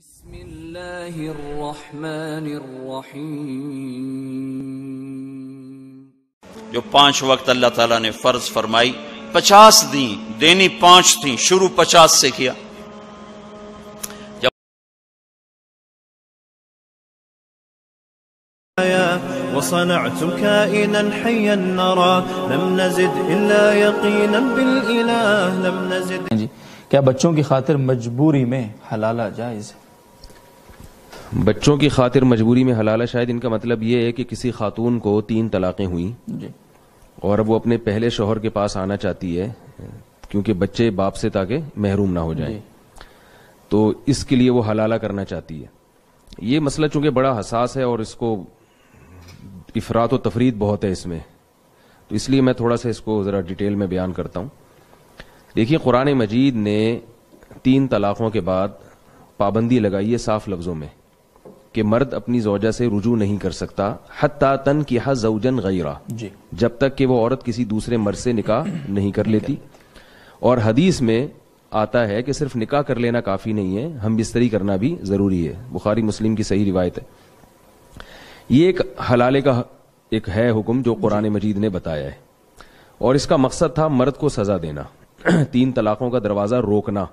بسم الله الرحمن الرحيم. جو پانچ وقت اللہ تعالیٰ نے فرض فرمائی پچاس دیں دینی پانچ تھیں شروع پچاس سے کیا۔ وصنعت كائنا حيا نرى لم نزد إلا يقينا بالإله لم نزد جی کیا بچوں کی خاطر مجبوری میں حلالہ جائز ہے؟ بچوں کی خاطر مجبوری میں حلالہ شاید ان کا مطلب یہ ہے کہ کسی خاتون کو تین طلاقیں ہوئیں جی۔ اور اب وہ اپنے پہلے شوہر کے پاس آنا چاہتی ہے کیونکہ بچے باپ سے تاکہ محروم نہ ہو جائیں۔ جی۔ تو اس کے لیے وہ حلالہ کرنا چاہتی ہے۔ یہ مسئلہ چونکہ بڑا حساس ہے اور اس کو افراد و تفرید بہت ہے اس میں۔ تو اس لیے میں تھوڑا سا اس کو ذرا ڈیٹیل میں بیان کرتا ہوں۔ دیکھیے قرآن مجید نے تین طلاقوں کے بعد پابندی لگائی ہے صاف لفظوں میں۔ کہ مرد اپنی زوجہ سے رجوع نہیں کر سکتا حتیٰ تن کی زوجن غیرہ۔ جی۔ جب تک کہ وہ عورت کسی دوسرے مرد سے نکاح نہیں کر لیتی۔ اور حدیث میں آتا ہے کہ صرف نکاح کر لینا کافی نہیں ہے ہم بستری کرنا بھی ضروری ہے۔ بخاری مسلم کی صحیح روایت ہے۔ یہ ایک حلالے کا ایک ہے حکم جو قرآن مجید نے بتایا ہے۔ اور اس کا مقصد تھا مرد کو سزا دینا۔ تین طلاقوں کا دروازہ روکنا۔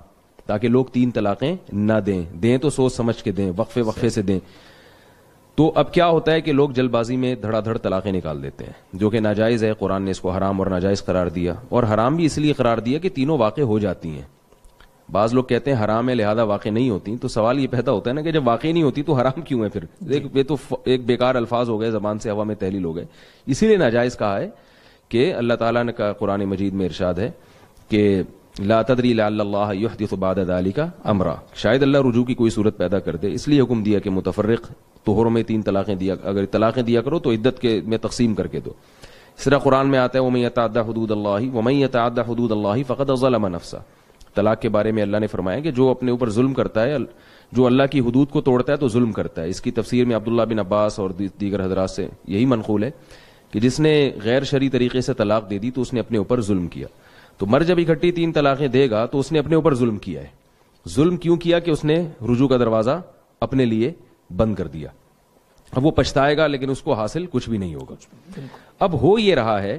تاکہ لوگ تین طلاقیں نہ دیں۔ دیں تو سوچ سمجھ کے دیں، وقفے وقفے سے دیں۔ تو اب کیا ہوتا ہے کہ لوگ جلد بازی میں دھڑا دھڑ طلاقیں نکال دیتے ہیں، جو کہ ناجائز ہے، قرآن نے اس کو حرام اور ناجائز قرار دیا۔ اور حرام بھی اس لیے قرار دیا کہ تینوں واقع ہو جاتی ہیں۔ بعض لوگ کہتے ہیں حرام ہے، لہذا واقع نہیں ہوتی۔ تو سوال یہ پیدا ہوتا ہے نا کہ جب واقع نہیں ہوتی تو حرام کیوں ہے پھر؟ یہ تو ایک بیکار الفاظ ہو گئے، زبان سے ہوا میں تحلیل ہو گئے۔ اسی لیے ناجائز کہا ہے کہ اللہ تعالیٰ نے کہا، قرآن مجید میں ارشاد ہے کہ لا تدری لعل اللہ یحدث بعد ذلك امرا۔ شاید اللہ رجوع کی کوئی صورت پیدا کر دے، اس لیے حکم دیا کہ متفرق طہروں میں تین طلاقیں دیا، اگر طلاقیں دیا کرو تو عدت کے میں تقسیم کر کے دو۔ اس طرح قرآن میں آتا ہے، ومن يتعدى حدود اللہ، ومن يتعدى حدود اللہ فقد ظلم نفسه طلاق کے بارے میں اللہ نے فرمایا کہ جو اپنے اوپر ظلم کرتا ہے، جو اللہ کی حدود کو توڑتا ہے تو ظلم کرتا ہے۔ اس کی تفسیر میں عبداللہ بن عباس اور دیگر حضرات سے یہی منقول ہے کہ جس نے غیر شرعی طریقے سے طلاق دے دی تو اس نے اپنے اوپر ظلم کیا۔ تو مر جب اکٹھی تین طلاقیں دے گا تو اس نے اپنے اوپر ظلم کیا ہے۔ ظلم کیوں کیا کہ اس نے رجوع کا دروازہ اپنے لیے بند کر دیا۔ اب وہ پچھتائے گا لیکن اس کو حاصل کچھ بھی نہیں ہوگا۔ اب ہو یہ رہا ہے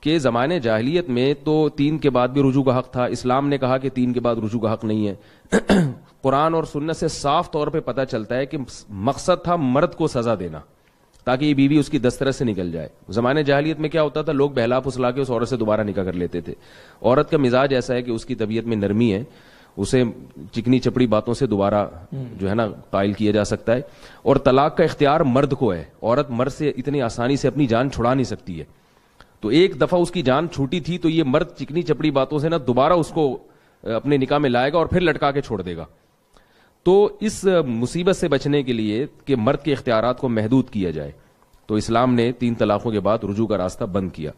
کہ زمانے جاہلیت میں تو تین کے بعد بھی رجوع کا حق تھا۔ اسلام نے کہا کہ تین کے بعد رجوع کا حق نہیں ہے۔ قرآن اور سنت سے صاف طور پہ پتہ چلتا ہے کہ مقصد تھا مرد کو سزا دینا۔ تاکہ یہ بیوی اس کی دسترس سے نکل جائے۔ زمانے جاہلیت میں کیا ہوتا تھا؟ لوگ بہلا پھسلا کے اس عورت سے دوبارہ نکاح کر لیتے تھے۔ عورت کا مزاج ایسا ہے کہ اس کی طبیعت میں نرمی ہے۔ اسے چکنی چپڑی باتوں سے دوبارہ جو ہے نا قائل کیا جا سکتا ہے۔ اور طلاق کا اختیار مرد کو ہے۔ عورت مرد سے اتنی آسانی سے اپنی جان چھڑا نہیں سکتی ہے۔ تو ایک دفعہ اس کی جان چھوٹی تھی تو یہ مرد چکنی چپڑی باتوں سے نا دوبارہ اس کو اپنے نکاح میں لائے گا اور پھر لٹکا کے چھوڑ دے گا۔ تو اس مصیبت سے بچنے کے لیے کہ مرد کے اختیارات کو محدود کیا جائے۔ تو اسلام نے تین طلاقوں کے بعد رجوع کا راستہ بند کیا۔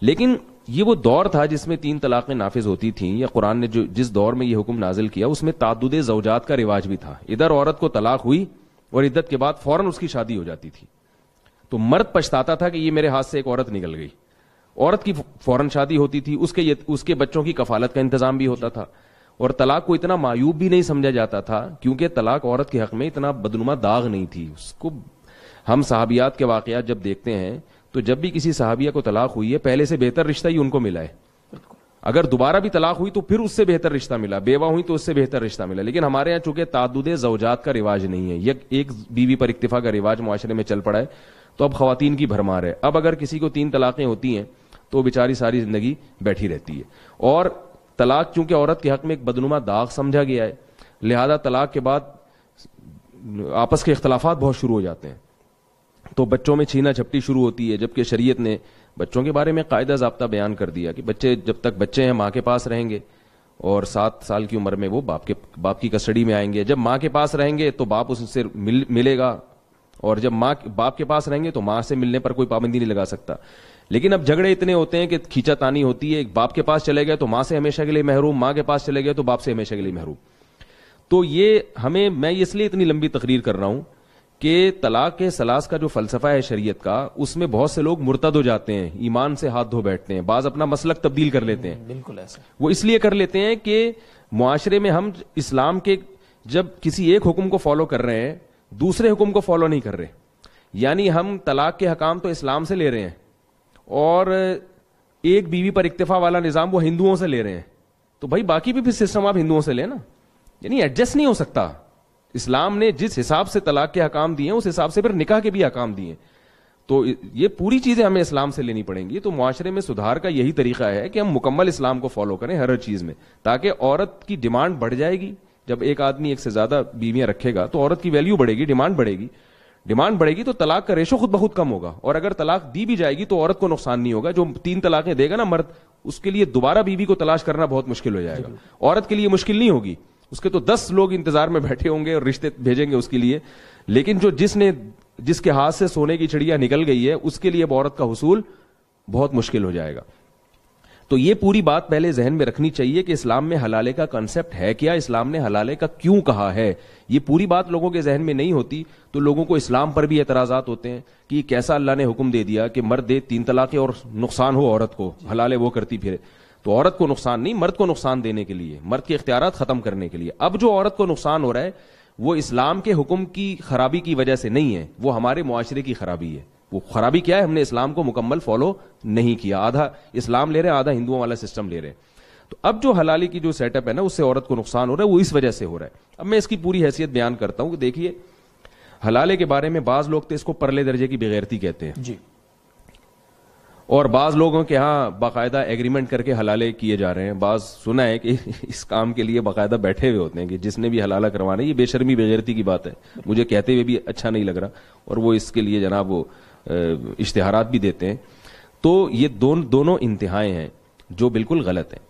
لیکن یہ وہ دور تھا جس میں تین طلاقیں نافذ ہوتی تھیں، یا قرآن نے جو جس دور میں یہ حکم نازل کیا، اس میں تعدد زوجات کا رواج بھی تھا۔ ادھر عورت کو طلاق ہوئی اور عدت کے بعد فوراً اس کی شادی ہو جاتی تھی۔ تو مرد پچھتاتا تھا کہ یہ میرے ہاتھ سے ایک عورت نکل گئی۔ عورت کی فوراً شادی ہوتی تھی، اس کے اس کے بچوں کی کفالت کا انتظام بھی ہوتا تھا۔ اور طلاق کو اتنا معیوب بھی نہیں سمجھا جاتا تھا کیونکہ طلاق عورت کے حق میں اتنا بدنما داغ نہیں تھی۔ اس کو ہم صحابیات کے واقعات جب دیکھتے ہیں تو جب بھی کسی صحابیہ کو طلاق ہوئی ہے، پہلے سے بہتر رشتہ ہی ان کو ملا ہے۔ اگر دوبارہ بھی طلاق ہوئی تو پھر اس سے بہتر رشتہ ملا۔ بیوہ ہوئی تو اس سے بہتر رشتہ ملا۔ لیکن ہمارے یہاں چونکہ تعدد زوجات کا رواج نہیں ہے یک ایک بیوی پر اکتفا کا رواج معاشرے میں چل پڑا ہے، تو اب خواتین کی بھرمار ہے۔ اب اگر کسی کو تین طلاقیں ہوتی ہیں تو بیچاری ساری زندگی بیٹھی رہتی ہے۔ اور طلاق چونکہ عورت کے حق میں ایک بدنما داغ سمجھا گیا ہے۔ لہذا طلاق کے بعد آپس کے اختلافات بہت شروع ہو جاتے ہیں۔ تو بچوں میں چھینا جھپٹی شروع ہوتی ہے جبکہ شریعت نے بچوں کے بارے میں قاعدہ ضابطہ بیان کر دیا کہ بچے جب تک بچے ہیں ماں کے پاس رہیں گے اور سات سال کی عمر میں وہ باپ کے باپ کی کسٹڈی میں آئیں گے۔ جب ماں کے پاس رہیں گے تو باپ اس سے مل, ملے گا۔ اور جب ماں باپ کے پاس رہیں گے تو ماں سے ملنے پر کوئی پابندی نہیں لگا سکتا۔ لیکن اب جھگڑے اتنے ہوتے ہیں کہ کھینچا تانی ہوتی ہے ایک باپ کے پاس چلے گئے تو ماں سے ہمیشہ کے لیے محروم ماں کے پاس چلے گئے تو باپ سے ہمیشہ کے لیے محروم۔ تو یہ ہمیں میں اس لیے اتنی لمبی تقریر کر رہا ہوں کہ طلاق کے سلاس کا جو فلسفہ ہے شریعت کا اس میں بہت سے لوگ مرتد ہو جاتے ہیں ایمان سے ہاتھ دھو بیٹھتے ہیں بعض اپنا مسلک تبدیل کر لیتے ہیں۔ بالکل ایسا۔ وہ اس لیے کر لیتے ہیں کہ معاشرے میں ہم اسلام کے جب کسی ایک حکم کو فالو کر رہے ہیں دوسرے حکم کو فالو نہیں کر رہے۔ یعنی ہم طلاق کے حکام تو اسلام سے لے رہے ہیں۔ اور ایک بیوی پر اکتفا والا نظام وہ ہندوؤں سے لے رہے ہیں۔ تو بھائی باقی بھی پھر سسٹم آپ ہندوؤں سے لیں نا۔ یعنی ایڈجسٹ نہیں ہو سکتا۔ اسلام نے جس حساب سے طلاق کے حکام دیے ہیں، اس حساب سے پھر نکاح کے بھی حکام دیے ہیں۔ تو یہ پوری چیزیں ہمیں اسلام سے لینی پڑیں گی۔ تو معاشرے میں سدھار کا یہی طریقہ ہے کہ ہم مکمل اسلام کو فالو کریں ہر ہر چیز میں، تاکہ عورت کی ڈیمانڈ بڑھ جائے گی۔ جب ایک آدمی ایک سے زیادہ بیویاں رکھے گا تو عورت کی ویلیو بڑھے گی ڈیمانڈ بڑھے گی۔ ڈیمانڈ بڑھے گی تو طلاق کا ریشو خود بہت کم ہوگا اور اگر طلاق دی بھی جائے گی تو عورت کو نقصان نہیں ہوگا جو تین طلاقیں دے گا نا مرد اس کے لیے دوبارہ بیوی کو تلاش کرنا بہت مشکل ہو جائے گا۔ عورت کے لیے مشکل نہیں ہوگی اس کے تو دس لوگ انتظار میں بیٹھے ہوں گے اور رشتے بھیجیں گے اس کے لیے۔ لیکن جو جس نے جس کے ہاتھ سے سونے کی چڑیا نکل گئی ہے اس کے لیے عورت کا حصول بہت مشکل ہو جائے گا۔ تو یہ پوری بات پہلے ذہن میں رکھنی چاہیے کہ اسلام میں حلالے کا کنسپٹ ہے کیا؟ اسلام نے حلالے کا کیوں کہا ہے؟ یہ پوری بات لوگوں کے ذہن میں نہیں ہوتی تو لوگوں کو اسلام پر بھی اعتراضات ہوتے ہیں کہ کیسا اللہ نے حکم دے دیا کہ مرد دے تین طلاقیں اور نقصان ہو عورت کو، حلالے وہ کرتی پھرے۔ تو عورت کو نقصان نہیں، مرد کو نقصان دینے کے لیے، مرد کے اختیارات ختم کرنے کے لیے۔ اب جو عورت کو نقصان ہو رہا ہے، وہ اسلام کے حکم کی خرابی کی وجہ سے نہیں ہے، وہ ہمارے معاشرے کی خرابی ہے۔ وہ خرابی کیا ہے؟ ہم نے اسلام کو مکمل فالو نہیں کیا۔ آدھا اسلام لے رہے ہیں آدھا ہندوؤں والا سسٹم لے رہے ہیں۔ تو اب جو حلالی کی جو سیٹ اپ ہے نا اس سے عورت کو نقصان ہو رہا ہے وہ اس وجہ سے ہو رہا ہے۔ اب میں اس کی پوری حیثیت بیان کرتا ہوں کہ دیکھیے حلالے کے بارے میں بعض لوگ تو اس کو پرلے درجے کی بغیرتی کہتے ہیں۔ جی۔ اور بعض لوگوں کے ہاں باقاعدہ ایگریمنٹ کر کے حلالے کیے جا رہے ہیں۔ بعض سنا ہے کہ اس کام کے لیے باقاعدہ بیٹھے ہوئے ہوتے ہیں کہ جس نے بھی حلالہ کروانا ہے یہ بے شرمی بغیرتی کی بات ہے۔ مجھے کہتے ہوئے بھی اچھا نہیں لگ رہا۔ اور وہ اس کے لیے جناب وہ اشتہارات بھی دیتے ہیں۔ تو یہ دون، دونوں انتہائیں ہیں جو بالکل غلط ہیں۔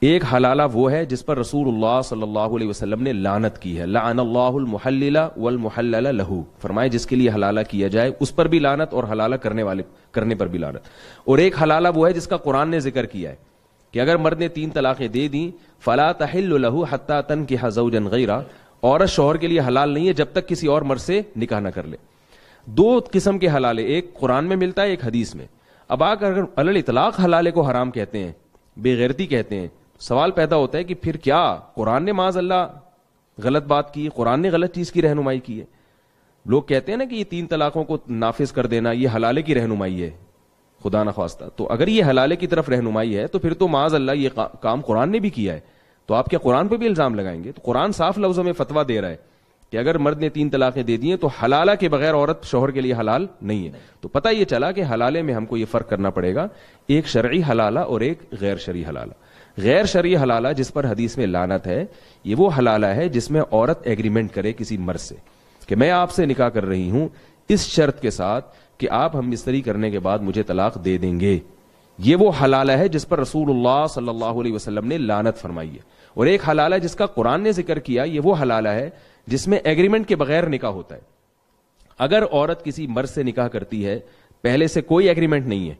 ایک حلالہ وہ ہے جس پر رسول اللہ صلی اللہ علیہ وسلم نے لانت کی ہے۔ لعن اللہ المحلل والمحلل لہو۔ فرمائے جس کے لیے حلالہ کیا جائے، اس پر بھی لانت اور حلالہ کرنے والے، کرنے پر بھی لانت اور ایک حلالہ وہ ہے جس کا قرآن نے ذکر کیا ہے کہ اگر مرد نے تین طلاقیں دے دیں، فلا تحل لہو حتی تن کی حزوجن غیرہ، عورت شوہر کے لیے حلال نہیں ہے جب تک کسی اور مرد سے نکاح نہ کر لے۔ دو قسم کے حلالے، ایک قرآن میں ملتا ہے، ایک حدیث میں۔ اب آ کر اگر اطلاق حلالے کو حرام کہتے ہیں، بے غیرتی کہتے ہیں سوال پیدا ہوتا ہے کہ پھر کیا قرآن نے معاذ اللہ غلط بات کی، قرآن نے غلط چیز کی رہنمائی کی ہے؟ لوگ کہتے ہیں نا کہ یہ تین طلاقوں کو نافذ کر دینا، یہ حلالے کی رہنمائی ہے، خدا نخواستہ۔ تو اگر یہ حلالے کی طرف رہنمائی ہے، تو پھر تو معاذ اللہ یہ کام قرآن نے بھی کیا ہے۔ تو آپ کیا قرآن پہ بھی الزام لگائیں گے؟ تو قرآن صاف لفظوں میں فتوا دے رہا ہے۔ کہ اگر مرد نے تین طلاقیں دے دی تو حلالہ کے بغیر عورت شوہر کے لیے حلال نہیں ہے۔ تو پتہ یہ چلا کہ حلالے میں ہم کو یہ فرق کرنا پڑے گا۔ ایک شرعی حلالہ اور ایک غیر شرعی حلالہ۔ غیر شرعی حلالہ جس پر حدیث میں لانت ہے یہ وہ حلالہ ہے جس میں عورت ایگریمنٹ کرے کسی مرد سے کہ میں آپ سے نکاح کر رہی ہوں اس شرط کے ساتھ کہ آپ ہم مستری کرنے کے بعد مجھے طلاق دے دیں گے۔ یہ وہ حلالہ ہے جس پر رسول اللہ صلی اللہ علیہ وسلم نے لانت فرمائی ہے۔ اور ایک حلالہ جس کا قرآن نے ذکر کیا یہ وہ حلالہ ہے جس میں ایگریمنٹ کے بغیر نکاح ہوتا ہے۔ اگر عورت کسی مرد سے نکاح کرتی ہے پہلے سے کوئی ایگریمنٹ نہیں ہے۔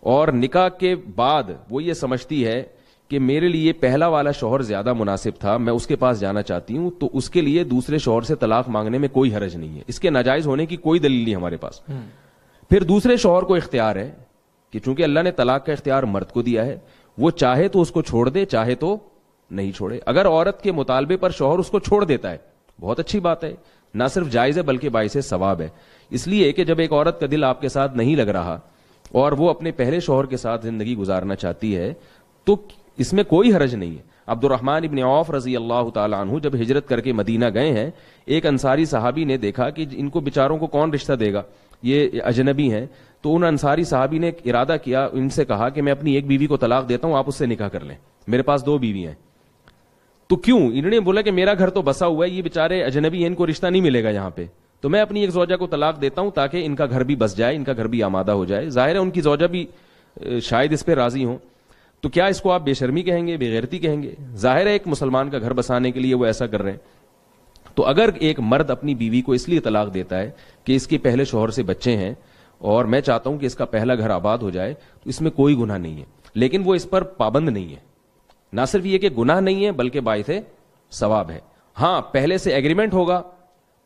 اور نکاح کے بعد وہ یہ سمجھتی ہے کہ میرے لیے پہلا والا شوہر زیادہ مناسب تھا میں اس کے پاس جانا چاہتی ہوں تو اس کے لیے دوسرے شوہر سے طلاق مانگنے میں کوئی حرج نہیں ہے۔ اس کے ناجائز ہونے کی کوئی دلیل نہیں ہمارے پاس۔ پھر دوسرے شوہر کو اختیار ہے کہ چونکہ اللہ نے طلاق کا اختیار مرد کو دیا ہے وہ چاہے تو اس کو چھوڑ دے چاہے تو نہیں چھوڑے۔ اگر عورت کے مطالبے پر شوہر اس کو چھوڑ دیتا ہے بہت اچھی بات ہے۔ نہ صرف جائز ہے بلکہ باعث ثواب ہے۔ اس لیے کہ جب ایک عورت کا دل آپ کے ساتھ نہیں لگ رہا اور وہ اپنے پہلے شوہر کے ساتھ زندگی گزارنا چاہتی ہے، تو اس میں کوئی حرج نہیں ہے۔ عبد الرحمان ابن عوف رضی اللہ تعالیٰ عنہ جب ہجرت کر کے مدینہ گئے ہیں، ایک انصاری صحابی نے دیکھا کہ ان کو بچاروں کو کون رشتہ دے گا، یہ اجنبی ہیں۔ تو ان انصاری صحابی نے ارادہ کیا، ان سے کہا کہ میں اپنی ایک بیوی کو طلاق دیتا ہوں، آپ اس سے نکاح کر لیں۔ میرے پاس دو بیوی ہیں۔ تو کیوں؟ انہوں نے بولا کہ میرا گھر تو بسا ہوا ہے، یہ بےچارے اجنبی ان کو رشتہ نہیں ملے گا یہاں پہ۔ تو میں اپنی ایک زوجہ کو طلاق دیتا ہوں تاکہ ان کا گھر بھی بس جائے، ان کا گھر بھی آمادہ ہو جائے۔ ظاہر ہے ان کی زوجہ بھی شاید اس پہ راضی ہوں۔ تو کیا اس کو آپ بے شرمی کہیں گے، بے غیرتی کہیں گے؟ ظاہر ہے ایک مسلمان کا گھر بسانے کے لیے وہ ایسا کر رہے ہیں۔ تو اگر ایک مرد اپنی بیوی کو اس لیے طلاق دیتا ہے کہ اس کے پہلے شوہر سے بچے ہیں اور میں چاہتا ہوں کہ اس کا پہلا گھر آباد ہو جائے، تو اس میں کوئی گناہ نہیں ہے۔ لیکن وہ اس پر پابند نہیں ہے۔ نہ صرف یہ کہ گناہ نہیں ہے بلکہ باعث ثواب ہے۔ ہاں پہلے سے ایگریمنٹ ہوگا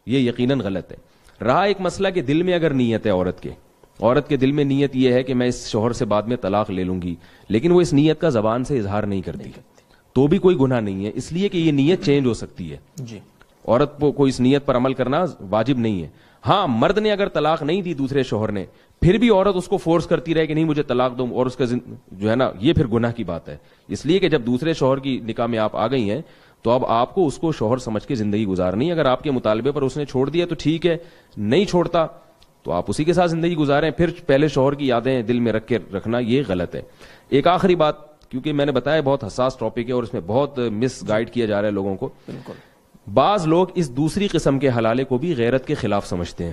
یہ یقیناً غلط ہے۔ رہا ایک مسئلہ کہ دل میں اگر نیت ہے عورت کے عورت کے دل میں نیت یہ ہے کہ میں اس شوہر سے بعد میں طلاق لے لوں گی لیکن وہ اس نیت کا زبان سے اظہار نہیں کرتی۔ تو بھی کوئی گناہ نہیں ہے اس لیے کہ یہ نیت چینج ہو سکتی ہے۔ جی۔ عورت کو اس نیت پر عمل کرنا واجب نہیں ہے۔ ہاں مرد نے اگر طلاق نہیں دی دوسرے شوہر نے پھر بھی عورت اس کو فورس کرتی رہے کہ نہیں مجھے طلاق دو اور اس کا جو ہے نا یہ پھر گناہ کی بات ہے۔ اس لیے کہ جب دوسرے شوہر کی نکاح میں آپ آ گئی ہیں تو اب آپ کو اس کو شوہر سمجھ کے زندگی گزارنی اگر آپ کے مطالبے پر اس نے چھوڑ دیا تو ٹھیک ہے نہیں چھوڑتا تو آپ اسی کے ساتھ زندگی گزاریں۔ پھر پہلے شوہر کی یادیں دل میں رکھ کے رکھنا یہ غلط ہے۔ ایک آخری بات کیونکہ میں نے بتایا بہت حساس ٹاپک ہے اور اس میں بہت مس گائیڈ کیا جا رہا ہے لوگوں کو۔ بالکل۔ بعض لوگ اس دوسری قسم کے حلالے کو بھی غیرت کے خلاف سمجھتے ہیں۔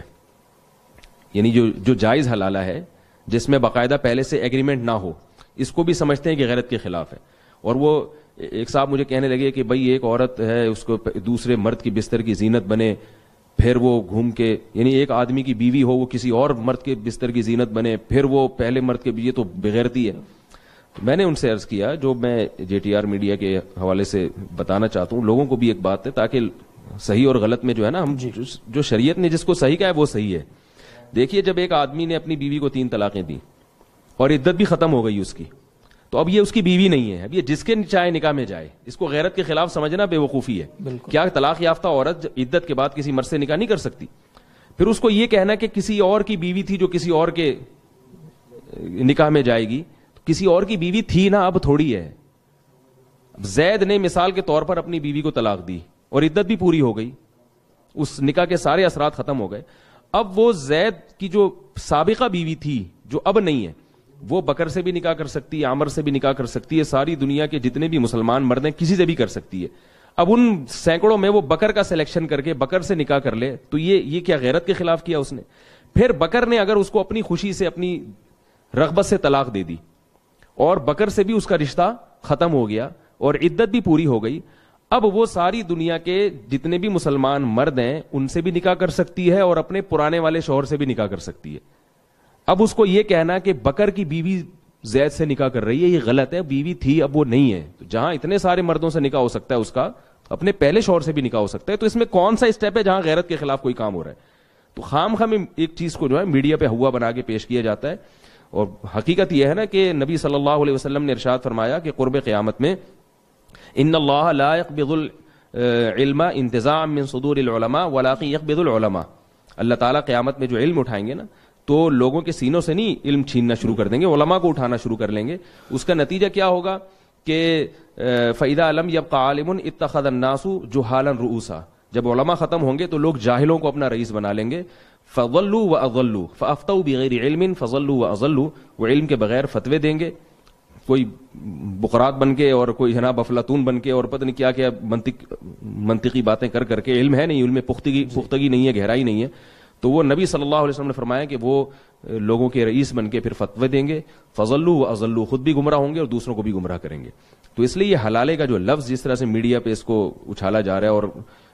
یعنی جو جو جائز حلالہ ہے جس میں باقاعدہ پہلے سے ایگریمنٹ نہ ہو اس کو بھی سمجھتے ہیں کہ غیرت کے خلاف ہے۔ اور وہ ایک صاحب مجھے کہنے لگے کہ بھائی ایک عورت ہے اس کو دوسرے مرد کی بستر کی زینت بنے پھر وہ گھوم کے یعنی ایک آدمی کی بیوی ہو وہ کسی اور مرد کے بستر کی زینت بنے پھر وہ پہلے مرد کے یہ تو بغیرتی ہے۔ میں نے ان سے عرض کیا جو میں جے ٹی آر میڈیا کے حوالے سے بتانا چاہتا ہوں لوگوں کو بھی ایک بات ہے تاکہ صحیح اور غلط میں جو ہے نا ہم جو شریعت نے جس کو صحیح کہا ہے وہ صحیح ہے۔ دیکھیے جب ایک آدمی نے اپنی بیوی کو تین طلاقیں دی اور عدت بھی ختم ہو گئی اس کی تو اب یہ اس کی بیوی نہیں ہے۔ اب یہ جس کے چاہے نکاح میں جائے اس کو غیرت کے خلاف سمجھنا بے وقوفی ہے۔ بالکل۔ کیا طلاق یافتہ عورت عدت کے بعد کسی مرد سے نکاح نہیں کر سکتی؟ پھر اس کو یہ کہنا کہ کسی اور کی بیوی تھی جو کسی اور کے نکاح میں جائے گی کسی اور کی بیوی تھی نا اب تھوڑی ہے۔ زید نے مثال کے طور پر اپنی بیوی کو طلاق دی اور عدت بھی پوری ہو گئی۔ اس نکاح کے سارے اثرات ختم ہو گئے۔ اب وہ زید کی جو سابقہ بیوی تھی، جو اب نہیں ہے، وہ بکر سے بھی نکاح کر سکتی ہے، عامر سے بھی نکاح کر سکتی ہے، ساری دنیا کے جتنے بھی مسلمان مرد ہیں، کسی سے بھی کر سکتی ہے۔ اب ان سینکڑوں میں وہ بکر کا سلیکشن کر کے بکر سے نکاح کر لے، تو یہ یہ کیا غیرت کے خلاف کیا اس نے؟ پھر بکر نے اگر اس کو اپنی خوشی سے، اپنی رغبت سے طلاق دے دی، اور بکر سے بھی اس کا رشتہ ختم ہو گیا، اور عدت بھی پوری ہو گئی اب وہ ساری دنیا کے جتنے بھی مسلمان مرد ہیں، ان سے بھی نکاح کر سکتی ہے اور اپنے پرانے والے شوہر سے بھی نکاح کر سکتی ہے۔ اب اس کو یہ کہنا کہ بکر کی بیوی زید سے نکاح کر رہی ہے، یہ غلط ہے، بیوی تھی، اب وہ نہیں ہے۔ تو جہاں اتنے سارے مردوں سے نکاح ہو سکتا ہے اس کا اپنے پہلے شوہر سے بھی نکاح ہو سکتا ہے۔ تو اس میں کون سا اسٹیپ ہے جہاں غیرت کے خلاف کوئی کام ہو رہا ہے؟ تو خام خام ایک چیز کو جو ہے، میڈیا پہ ہوا بنا کے پیش کیا جاتا ہے۔ اور حقیقت یہ ہے نا کہ نبی صلی اللہ علیہ وسلم نے ارشاد فرمایا کہ قرب قیامت میں ان اللہ لا يقبض العلم انتظام من صدور العلماء ولكن يقبض العلماء۔ اللہ تعالیٰ قیامت میں جو علم اٹھائیں گے نا، تو لوگوں کے سینوں سے نہیں علم چھیننا شروع کر دیں گے، علماء کو اٹھانا شروع کر لیں گے۔ اس کا نتیجہ کیا ہوگا کہ فیدہ علم یب عالم اتخذ الناس جہالا رؤوسا جب علماء ختم ہوں گے تو لوگ جاہلوں کو اپنا رئیس بنا لیں گے۔ فضلوا واضلوا فافتوا بغیر علم فضلوا واضلوا وہ علم کے بغیر فتوے دیں گے۔ کوئی بقرات بن کے اور کوئی جناب افلاطون بن کے اور پتہ نہیں کیا کیا منطق، منطقی باتیں کر کر کے علم ہے نہیں، علم میں پختگی پختگی نہیں ہے، گہرائی نہیں ہے۔ تو وہ نبی صلی اللہ علیہ وسلم نے فرمایا کہ وہ لوگوں کے رئیس بن کے پھر فتوے دیں گے۔ فضلو و ازلو خود بھی گمراہ ہوں گے اور دوسروں کو بھی گمراہ کریں گے۔ تو اس لیے یہ حلالے کا جو لفظ جس طرح سے میڈیا پہ اس کو اچھالا جا رہا ہے اور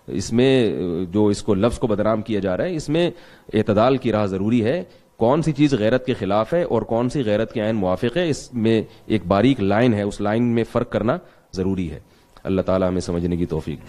اس میں جو اس کو لفظ کو بدنام کیا جا رہا ہے، اس میں اعتدال کی راہ ضروری ہے۔ کون سی چیز غیرت کے خلاف ہے اور کون سی غیرت کے عین موافق ہے، اس میں ایک باریک لائن ہے، اس لائن میں فرق کرنا ضروری ہے۔ اللہ تعالیٰ ہمیں سمجھنے کی توفیق